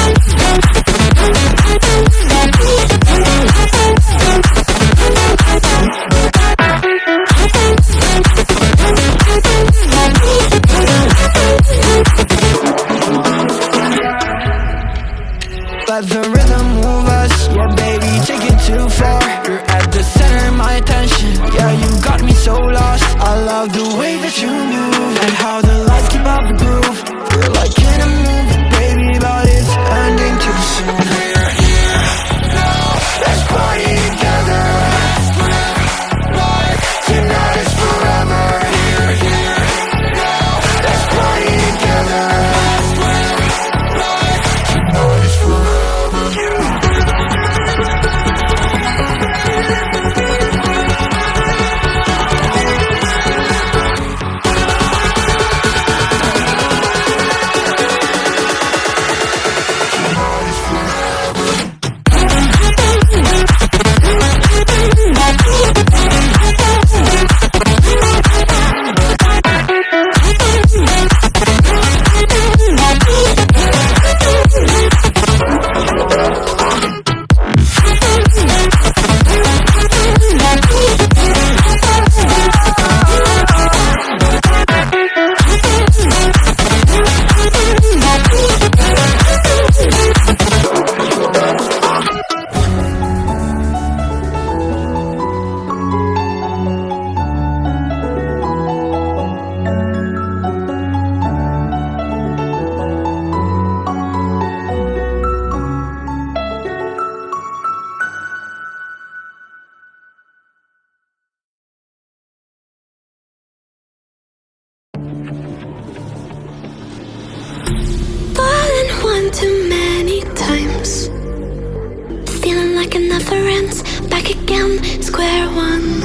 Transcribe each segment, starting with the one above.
Thank you. square one.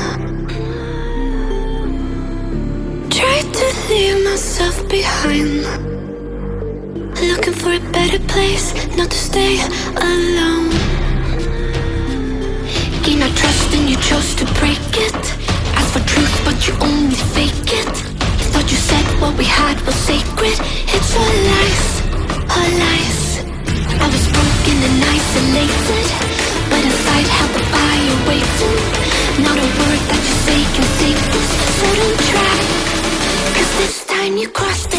Tried to leave myself behind. Looking for a better place, not to stay alone. Gain our trust and you chose to break it. Ask for truth, but you only fake it. Thought you said what we had was sacred. It's all lies, all lies. I was broken and isolated you crossed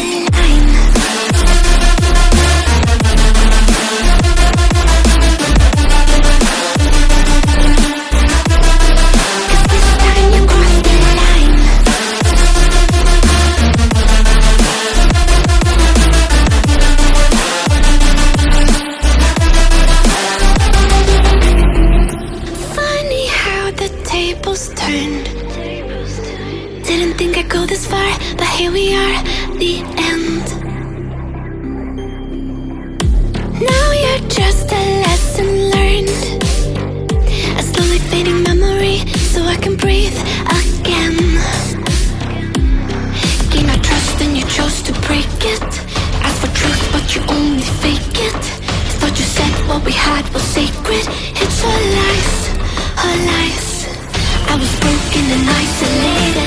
Didn't think I'd go this far, but here we are, the end. Now you're just a lesson learned. A slowly fading memory, so I can breathe again. Gain my trust and you chose to break it. Ask for truth, but you only fake it. Thought you said what we had was sacred. It's all lies, all lies. I was broken and isolated.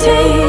Gravitate,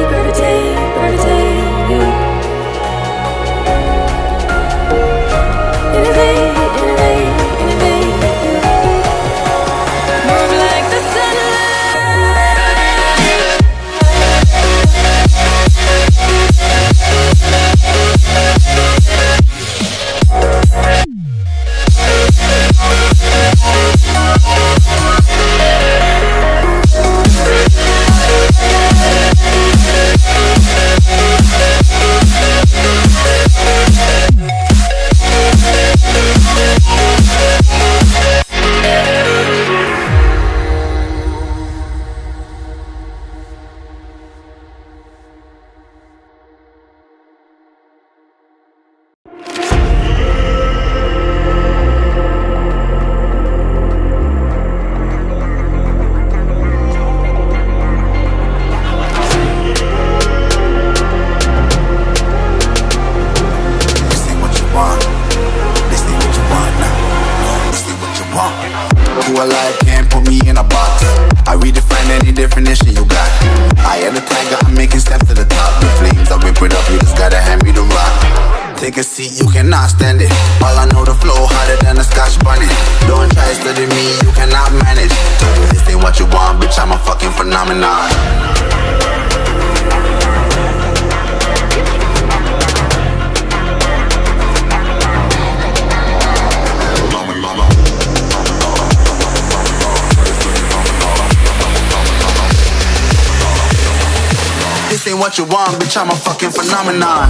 Take a seat, you cannot stand it. All I know, the flow harder than a scotch bunny. Don't try study me, you cannot manage. This ain't what you want, bitch, I'm a fucking phenomenon. This ain't what you want, bitch, I'm a fucking phenomenon.